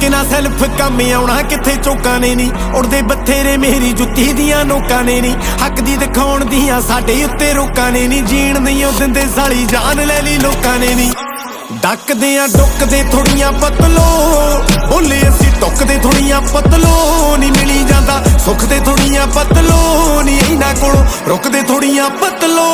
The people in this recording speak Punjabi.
ਕਰਕੇ ਸੈਲਫ ਕੰਮ ਆਉਣਾ, ਕਿੱਥੇ ਚੋਕਾਂ ਨੇ ਨਹੀਂ ਉੜਦੇ ਬਥੇਰੇ ਮੇਰੀ ਜੁੱਤੀ ਦੀਆਂ ਨੋਕਾਂ ਨੇ ਨਹੀਂ ਹੱਕ ਦੀ ਦਿਖਾਉਣ ਦੀਆਂ ਸਾਡੇ ਉੱਤੇ ਰੋਕਾਂ ਨੇ ਨਹੀਂ ਜੀਣ ਨਹੀਂ ਉਹ ਦਿੰਦੇ ਸਾਲੀ ਜਾਨ ਲੈ ਲਈ ਲੋਕਾਂ ਨੇ ਨਹੀਂ ਡੱਕਦੇ ਆ, ਡੁੱਕਦੇ ਥੋੜੀਆਂ ਪਤਲੋ। ਬੋਲੇ ਅਸੀਂ ਟੁੱਕਦੇ ਥੋੜੀਆਂ ਪਤਲੋ। ਨਹੀਂ ਮਿਲੀ ਜਾਂਦਾ ਸੁੱਖ ਦੇ ਥੋੜੀਆਂ ਪਤਲੋ। ਨਹੀਂ ਇਹਨਾਂ ਕੋਲੋਂ ਰੁਕਦੇ ਥੋੜੀਆਂ ਪਤਲੋ।